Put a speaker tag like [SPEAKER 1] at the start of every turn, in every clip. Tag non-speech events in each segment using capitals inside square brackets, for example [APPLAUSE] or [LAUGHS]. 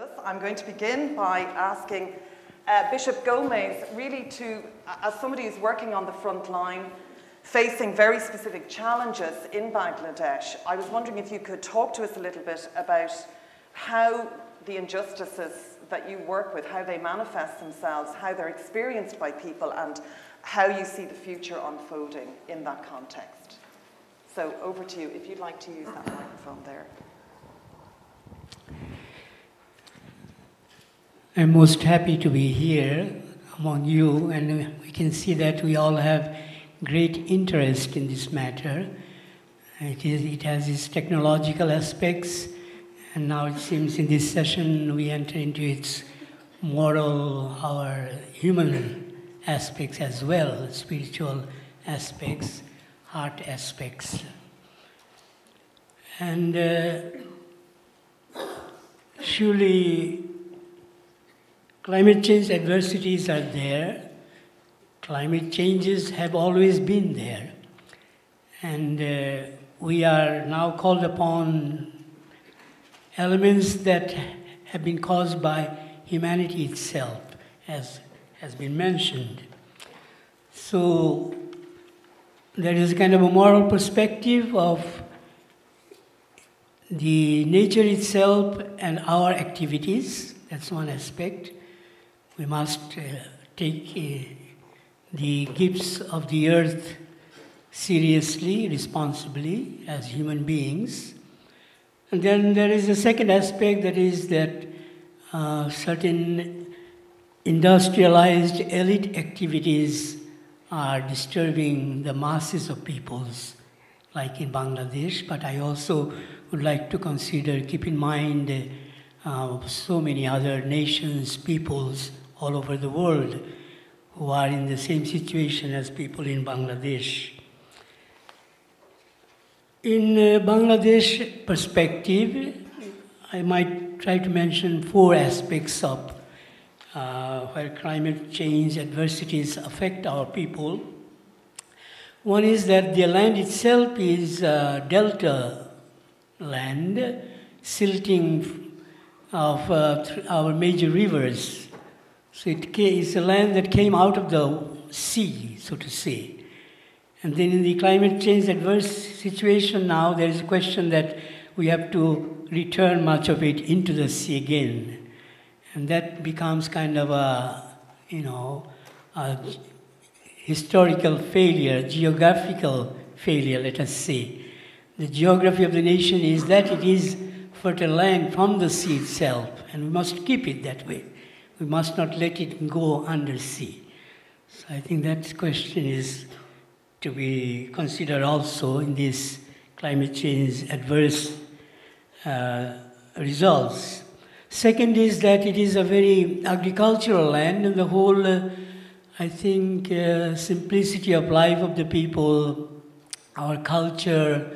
[SPEAKER 1] us. I'm going to begin by asking uh, Bishop Gomes really to, as somebody who's working on the front line, facing very specific challenges in Bangladesh, I was wondering if you could talk to us a little bit about how the injustices that you work with, how they manifest themselves, how they're experienced by people, and how you see the future unfolding in that context. So over to you, if you'd like to use that microphone there.
[SPEAKER 2] I'm most happy to be here among you, and we can see that we all have great interest in this matter. It, is, it has its technological aspects, and now it seems in this session we enter into its moral, our human aspects as well, spiritual aspects, heart aspects. And uh, surely climate change adversities are there. Climate changes have always been there. And uh, we are now called upon elements that have been caused by humanity itself, as has been mentioned. So there is kind of a moral perspective of the nature itself and our activities. That's one aspect. We must uh, take uh, the gifts of the earth seriously, responsibly, as human beings. And then there is a second aspect that is that uh, certain industrialized elite activities are disturbing the masses of peoples, like in Bangladesh. But I also would like to consider, keep in mind, uh, so many other nations, peoples all over the world who are in the same situation as people in Bangladesh. In uh, Bangladesh perspective, I might try to mention four aspects of uh, where climate change adversities affect our people. One is that the land itself is uh, delta land, silting of uh, our major rivers. So it is a land that came out of the sea, so to say. And then in the climate change adverse situation now, there is a question that we have to return much of it into the sea again. And that becomes kind of a, you know, a historical failure, geographical failure, let us say. The geography of the nation is that it is fertile land from the sea itself, and we must keep it that way. We must not let it go under sea. So I think that question is to be considered also in this climate change adverse uh, results. Second is that it is a very agricultural land, and the whole, uh, I think, uh, simplicity of life of the people, our culture,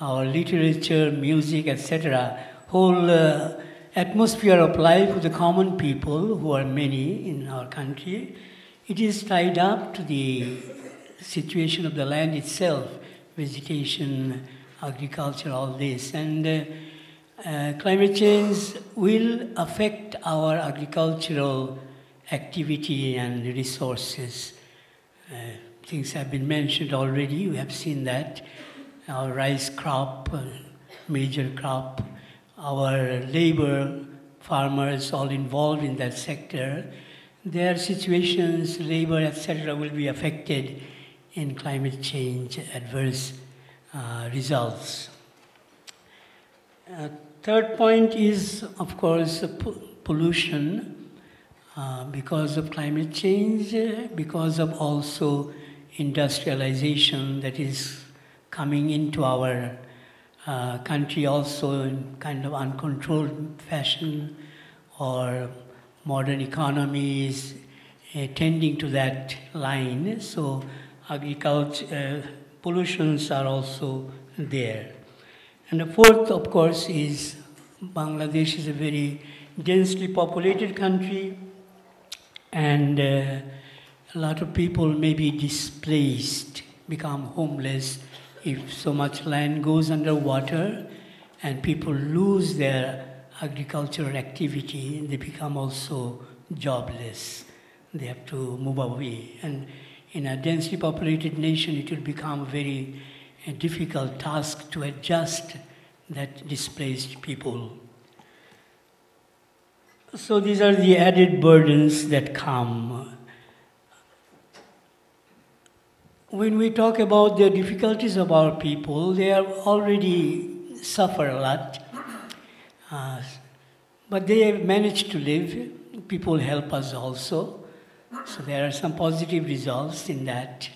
[SPEAKER 2] our literature, music, etc., whole uh, atmosphere of life of the common people, who are many in our country, it is tied up to the situation of the land itself, vegetation, agriculture, all this. And uh, uh, climate change will affect our agricultural activity and resources. Uh, things have been mentioned already, we have seen that. Our rice crop, uh, major crop, our labor, farmers all involved in that sector, their situations, labor, etc., will be affected in climate change adverse uh, results. Uh, third point is, of course, pollution uh, because of climate change, because of also industrialization that is coming into our uh, country also in kind of uncontrolled fashion or modern economies uh, tending to that line. So agriculture, uh, pollutions are also there. And the fourth, of course, is Bangladesh is a very densely populated country, and uh, a lot of people may be displaced, become homeless if so much land goes underwater and people lose their agricultural activity, they become also jobless. They have to move away. And in a densely populated nation, it will become a very a difficult task to adjust that displaced people. So these are the added burdens that come. When we talk about the difficulties of our people, they are already suffer a lot, uh, but they have managed to live. People help us also, so there are some positive results in that.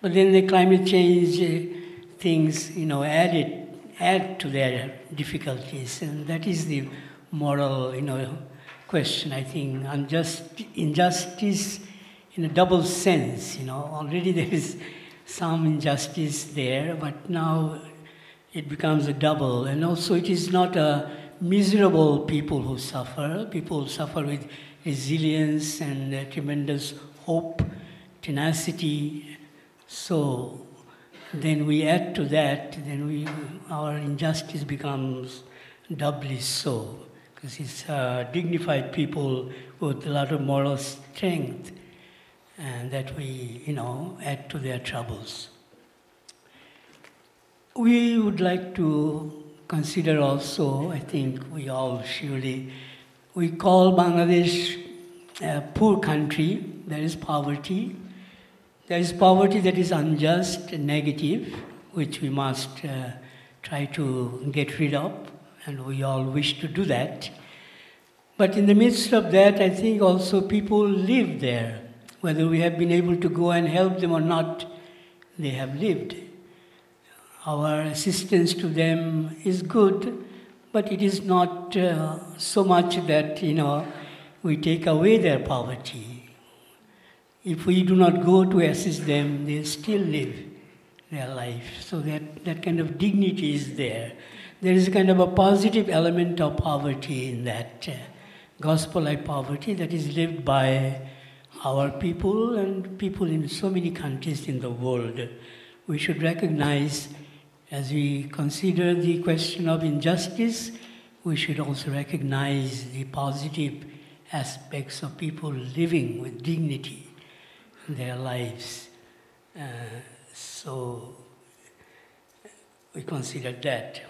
[SPEAKER 2] But then the climate change uh, things, you know, added add to their difficulties, and that is the moral, you know, question. I think unjust injustice in a double sense. You know, already [LAUGHS] there is some injustice there, but now it becomes a double, and also it is not a miserable people who suffer. People suffer with resilience and tremendous hope, tenacity, so then we add to that, then we, our injustice becomes doubly so, because it's uh, dignified people with a lot of moral strength, and that we, you know, add to their troubles. We would like to consider also, I think we all surely, we call Bangladesh a poor country, there is poverty, there is poverty that is unjust negative, which we must uh, try to get rid of, and we all wish to do that. But in the midst of that, I think also people live there. Whether we have been able to go and help them or not, they have lived. Our assistance to them is good, but it is not uh, so much that, you know, we take away their poverty if we do not go to assist them, they still live their life. So that, that kind of dignity is there. There is a kind of a positive element of poverty in that uh, gospel like poverty that is lived by our people and people in so many countries in the world. We should recognize, as we consider the question of injustice, we should also recognize the positive aspects of people living with dignity in their lives. Uh, so we consider that.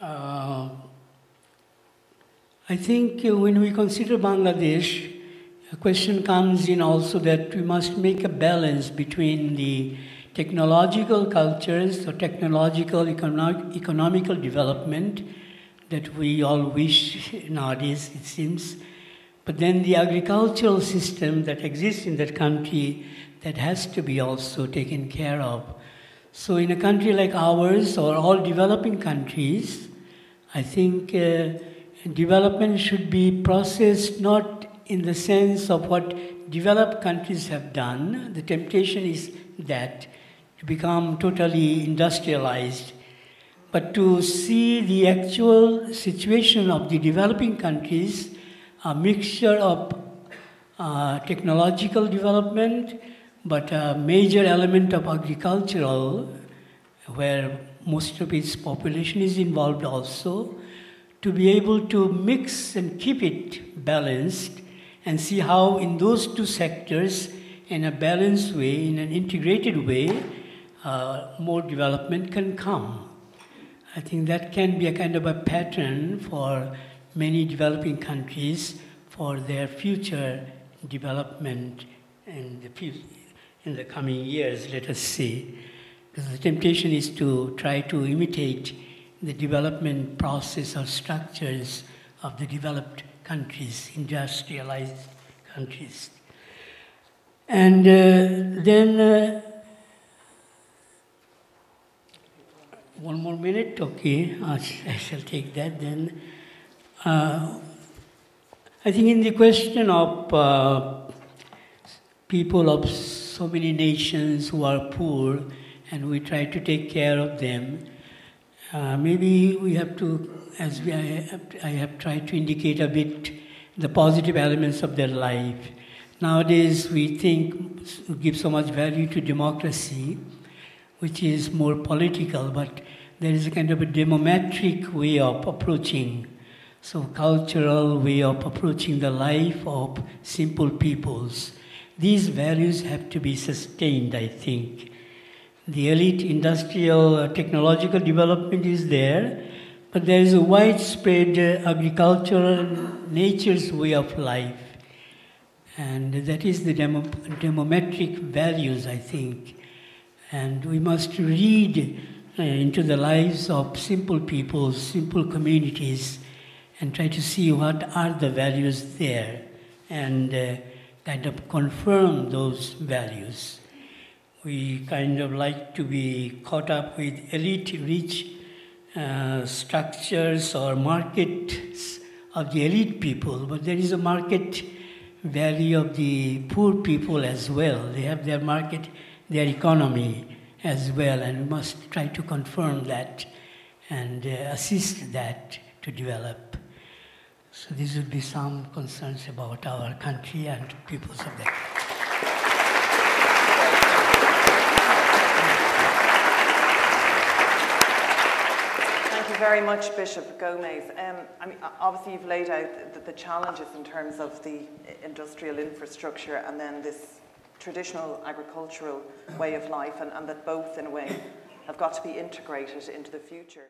[SPEAKER 2] Uh, I think when we consider Bangladesh, a question comes in also that we must make a balance between the technological cultures or technological economic, economical development that we all wish nowadays, it seems, but then the agricultural system that exists in that country that has to be also taken care of. So in a country like ours or all developing countries, I think uh, development should be processed not in the sense of what developed countries have done. The temptation is that to become totally industrialized, but to see the actual situation of the developing countries a mixture of uh, technological development, but a major element of agricultural, where most of its population is involved also, to be able to mix and keep it balanced and see how in those two sectors, in a balanced way, in an integrated way, uh, more development can come. I think that can be a kind of a pattern for many developing countries for their future development in the, in the coming years, let us see. Because the temptation is to try to imitate the development process or structures of the developed countries, industrialized countries. And uh, then, uh, one more minute, okay, I shall take that then. Uh, I think in the question of uh, people of so many nations who are poor and we try to take care of them, uh, maybe we have to, as we, I, I have tried to indicate a bit, the positive elements of their life. Nowadays, we think, give so much value to democracy, which is more political, but there is a kind of a demometric way of approaching, so cultural way of approaching the life of simple peoples. These values have to be sustained, I think. The elite industrial uh, technological development is there, but there is a widespread uh, agricultural nature's way of life. And that is the demo, demometric values, I think. And we must read uh, into the lives of simple people, simple communities, and try to see what are the values there and uh, kind of confirm those values. We kind of like to be caught up with elite rich uh, structures or markets of the elite people, but there is a market value of the poor people as well. They have their market, their economy as well, and we must try to confirm that and uh, assist that to develop. So these would be some concerns about our country and peoples of the
[SPEAKER 1] very much, Bishop Gomes. Um, I mean, obviously you've laid out the, the challenges in terms of the industrial infrastructure and then this traditional agricultural way of life, and, and that both, in a way, have got to be integrated into the future.